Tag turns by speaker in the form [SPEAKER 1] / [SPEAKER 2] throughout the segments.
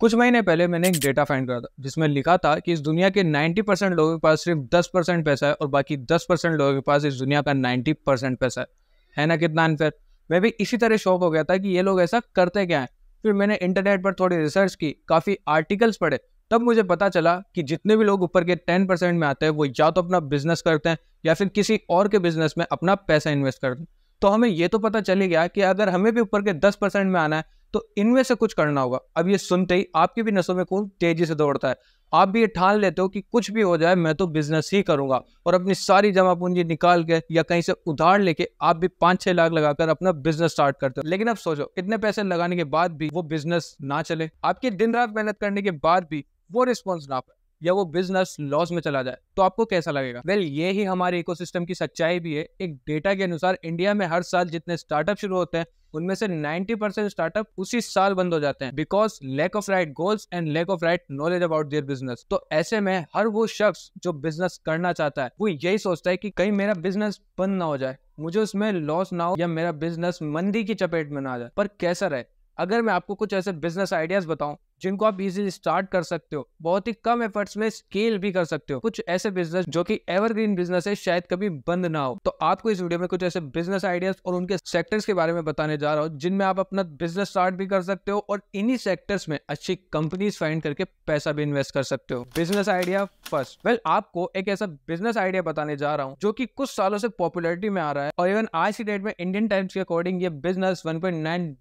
[SPEAKER 1] कुछ महीने पहले मैंने एक डेटा फाइंड करा था, जिसमें लिखा था कि इस दुनिया के 90 परसेंट लोगों के पास सिर्फ़ 10 परसेंट पैसा है और बाकी 10 परसेंट लोगों के पास इस दुनिया का 90 परसेंट पैसा है। है ना कितना अनफेयर मैं भी इसी तरह शौक हो गया था कि ये लोग ऐसा करते क्या है? फिर मैंने इंटरनेट पर थोड़ी रिसर्च की, काफ़ी आर्टिकल्स पढ़े। तब मुझे पता चला कि जितने भी लोग ऊपर के टेन परसेंट में आते हैं, वो या तो अपना बिज़नेस करते हैं या फिर किसी और के बिज़नेस में अपना पैसा इन्वेस्ट करते हैं। तो हमें ये तो पता चल गया कि अगर हमें भी ऊपर के दस परसेंट में आना है तो इनमें से कुछ करना होगा। अब ये सुनते ही आपकी भी नसों में खून तेज़ी से दौड़ता है। आप भी ये ठान लेते हो कि कुछ भी हो जाए, मैं तो बिज़नेस ही करूँगा। और अपनी सारी जमा पूंजी निकाल के या कहीं से उधार लेके आप भी पाँच छह लाख लगाकर अपना बिज़नेस स्टार्ट करते हो। लेकिन अब सोचो, इतने पैसे लगाने के बाद भी वो बिज़नेस ना चले। आपकी दिन रात मेहनत करने के बाद भी वो रिस्पॉन्स ना पाए। या वो बिज़नेस लॉस में चला जाए तो आपको कैसा लगेगा? वेल well, ये ही हमारे इकोसिस्टम की सच्चाई भी है। एक डेटा के अनुसार इंडिया में हर साल जितने स्टार्टअप शुरू होते हैं उनमें से 90 परसेंट स्टार्टअप उसी साल बंद हो जाते हैं because lack of right goals and lack of right knowledge about their business तो ऐसे में हर वो शख्स जो बिज़नेस करना चाहता है वो यही सोचता है कि कहीं मेरा बिज़नेस बंद ना हो जाए मुझे उसमें लॉस ना हो या मेरा बिज़नेस मंदी की चपेट में ना आ जाए। पर कैसा रहे? अगर मैं आपको कुछ ऐसे बिज़नेस आइडियाज़ बताऊँ जिनको आप इजीली स्टार्ट कर सकते हो। बहुत ही कम एफर्ट्स में स्केल भी कर सकते हो। कुछ ऐसे बिज़नेस जो कि एवरग्रीन बिज़नेस है, शायद कभी बंद ना हो। तो आपको इस वीडियो में कुछ ऐसे बिज़नेस आइडियाज़ और उनके सेक्टर्स के बारे में बताने जा रहा हूँ, जिनमें आप अपना बिज़नेस स्टार्ट भी कर सकते हो और इन्हीं सेक्टर्स में अच्छी कंपनीज़ फाइंड करके पैसा भी इन्वेस्ट कर सकते हो। बिज़नेस आइडिया फ़र्स्ट वेल आपको एक ऐसा बिज़नेस आइडिया बताने जा रहा हूँ, जो की कुछ सालों से पॉपुलरिटी में आ रहा है और इवन आज की डेट में इंडियन टाइम्स के अकॉर्डिंग ये बिज़नेस वन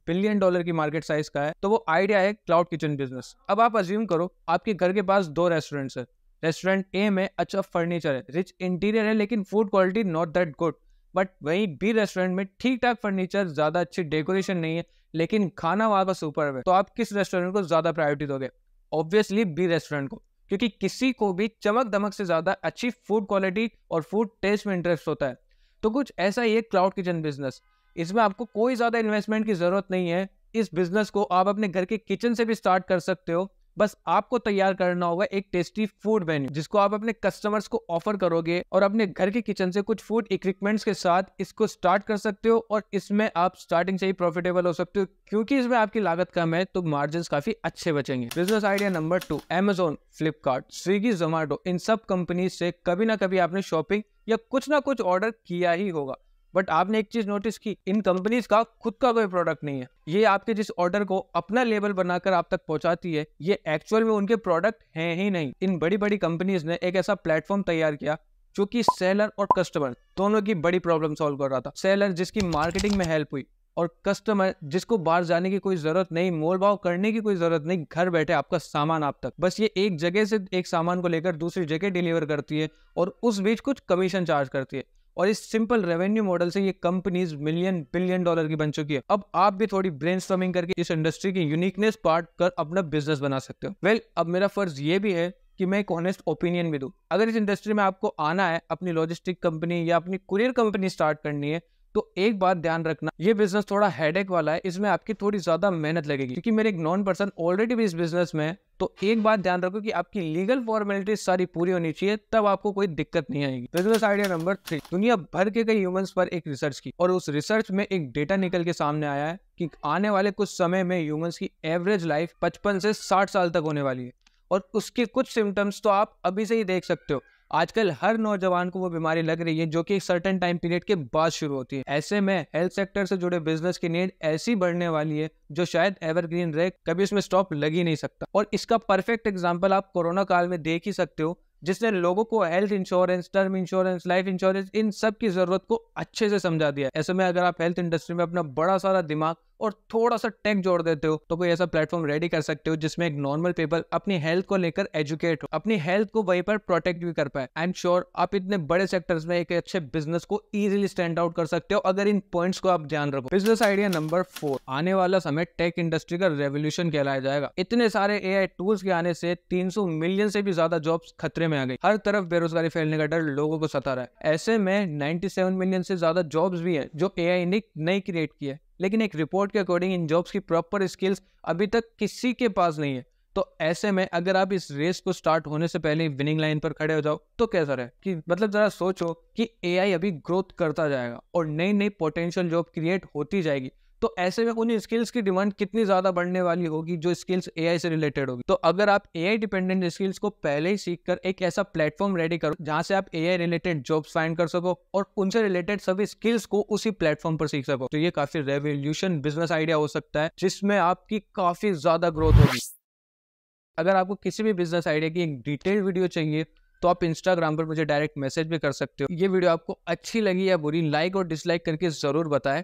[SPEAKER 1] बिलियन डॉलर की मार्केट साइज़ का है तो वो आइडिया है क्लाउड किचन बिज़नेस अब आप अज्यूम करो, आपके घर के पास दो रेस्टोरेंट्स है। रेस्टोरेंट ए में अच्छा फर्नीचर है रिच इंटीरियर है, लेकिन food quality not that good but वहीं बी रेस्टोरेंट में ठीक ठाक फर्नीचर ज़्यादा अच्छी डेकोरेशन नहीं है, लेकिन खाना वहाँ का सुपर है। तो आप किस रेस्टोरेंट को ज़्यादा प्रायोरिटी दोगे? ऑब्वियसली बी रेस्टोरेंट को। क्योंकि किसी को भी चमक दमक से ज़्यादा अच्छी फ़ूड क्वालिटी और फ़ूड टेस्ट में इंटरेस्ट होता है। तो कुछ ऐसा ही है क्लाउड किचन बिज़नेस इसमें आपको कोई ज़्यादा इन्वेस्टमेंट की ज़रूरत नहीं है। इस बिज़नेस को आप अपने घर के किचन से भी स्टार्ट कर सकते हो। बस आपको तैयार करना होगा एक टेस्टी फ़ूड मेन्यू जिसको आप अपने कस्टमर्स को ऑफ़र करोगे और अपने घर के किचन से कुछ फ़ूड इक्विपमेंट्स के साथ इसको स्टार्ट कर सकते हो और इसमें आप स्टार्टिंग से ही प्रॉफिटेबल हो सकते हो। क्योंकि इसमें आपकी लागत कम है तो मार्जिन काफ़ी अच्छे बचेंगे। Business idea number two Amazon Flipkart Swiggy Zomato इन सब कंपनी से कभी ना कभी आपने शॉपिंग या कुछ ना कुछ ऑर्डर किया ही होगा। बट आपने एक चीज़ नोटिस की, इन कंपनीज़ का खुद का कोई प्रोडक्ट नहीं है। ये आपके जिस ऑर्डर को अपना लेबल बनाकर आप तक पहुंचाती है, ये एक्चुअल में उनके प्रोडक्ट हैं ही नहीं। इन बड़ी बड़ी कंपनीज़ ने एक ऐसा प्लेटफॉर्म तैयार किया, जो कि सेलर और कस्टमर दोनों की बड़ी प्रॉब्लम सॉल्व कर रहा था। सेलर जिसकी मार्केटिंग में हेल्प हुई और कस्टमर जिसको बाहर जाने की कोई ज़रूरत नहीं, मोल भाव करने की कोई ज़रूरत नहीं, घर बैठे आपका सामान आप तक। बस ये एक जगह से एक सामान को लेकर दूसरी जगह डिलीवर करती है और उस बीच कुछ कमीशन चार्ज करती है। और इस सिंपल रेवेन्यू मॉडल से ये कंपनीज़ मिलियन बिलियन डॉलर की बन चुकी है। अब आप भी थोड़ी ब्रेन करके इस इंडस्ट्री की यूनिकनेस पार्ट कर अपना बिज़नेस बना सकते हो। वेल अब मेरा फ़र्ज़ ये भी है कि मैं एक ऑनेस्ट ओपिनियन भी दूँ। अगर इस इंडस्ट्री में आपको आना है, अपनी लॉजिस्टिक कंपनी या अपनी कुरियर कंपनी स्टार्ट करनी है तो एक बात ध्यान रखना, ये बिज़नेस थोड़ा हेडेक वाला है, इसमें आपकी थोड़ी ज़्यादा मेहनत लगेगी, क्योंकि मेरे एक नॉन पर्सन ऑलरेडी भी इस बिज़नेस में तो एक बात ध्यान रखो कि आपकी लीगल फॉर्मेलिटी सारी पूरी होनी चाहिए, तब आपको कोई दिक्कत नहीं आएगी। बिज़नेस आइडिया नंबर थ्री दुनिया भर के कई ह्यूमंस पर एक रिसर्च की, और उस रिसर्च में एक डेटा निकल के सामने आया है कि आने वाले कुछ समय में ह्यूमंस की एवरेज लाइफ पचपन से साठ साल तक होने वाली है, और उसके कुछ सिम्टम्स तो आप अभी से ही देख सकते हो। आजकल हर नौजवान को वो बीमारी लग रही है, जो कि एक सर्टन टाइम पीरियड के बाद शुरू होती है। ऐसे में हेल्थ सेक्टर से जुड़े बिज़नेस की नीड ऐसी बढ़ने वाली है, जो शायद एवरग्रीन रहे, कभी उसमें स्टॉप लग ही नहीं सकता। और इसका परफेक्ट एग्ज़ाम्पल आप कोरोना काल में देख ही सकते हो, जिसने लोगों को health insurance term insurance life insurance इन सब की ज़रूरत को अच्छे से समझा दिया। ऐसे में अगर आप हेल्थ इंडस्ट्री में अपना बड़ा सारा दिमाग और थोड़ा सा टेक जोड़ देते हो तो कोई ऐसा प्लेटफॉर्म रेडी कर सकते हो जिसमें एक नॉर्मल पीपल अपनी हेल्थ को लेकर एजुकेट हो, अपनी हेल्थ को वहीं पर प्रोटेक्ट भी कर पाए। आई एम श्योर आप इतने बड़े सेक्टर्स में एक अच्छे बिज़नेस को इजिली स्टैंड आउट कर सकते हो, अगर इन पॉइंट्स को आप ध्यान रखो। बिज़नेस आइडिया नंबर फोर आने वाला समय टेक इंडस्ट्री का रेवोल्यूशन कहलाया जाएगा। इतने सारे एआई टूल्स के आने से तीन सौ मिलियन से भी ज़्यादा जॉब्स खतरे में आ गई। हर तरफ़ बेरोजगारी फैलने का डर लोगों को सता रहा है। ऐसे में 97 मिलियन से ज़्यादा जॉब्स भी है, जो एआई ने नई क्रिएट की है। लेकिन एक रिपोर्ट के अकॉर्डिंग इन जॉब्स की प्रॉपर स्किल्स अभी तक किसी के पास नहीं है। तो ऐसे में अगर आप इस रेस को स्टार्ट होने से पहले विनिंग लाइन पर खड़े हो जाओ तो कैसा रहे? कि मतलब जरा सोचो कि एआई अभी ग्रोथ करता जाएगा और नई नई पोटेंशियल जॉब क्रिएट होती जाएगी। तो ऐसे में उन स्किल्स की डिमांड कितनी ज़्यादा बढ़ने वाली होगी जो स्किल्स एआई से रिलेटेड होगी? तो अगर आप एआई डिपेंडेंट स्किल्स को पहले ही सीख एक ऐसा प्लेटफॉर्म रेडी करो जहाँ से आप एआई रिलेटेड जॉब्स फाइंड कर सको और उनसे रिलेटेड सभी स्किल्स को उसी प्लेटफॉर्म पर सीख सको। तो ये काफ़ी रेवोल्यूशन बिज़नेस आइडिया हो सकता है, जिसमें आपकी काफ़ी ज़्यादा ग्रोथ होगी। अगर आपको किसी भी बिज़नेस आइडिया की एक डिटेल वीडियो चाहिए तो आप इंस्टाग्राम पर मुझे डायरेक्ट मैसेज भी कर सकते हो। ये वीडियो आपको अच्छी लगी या बुरी लाइक और डिसलाइक करके ज़रूर बताएँ।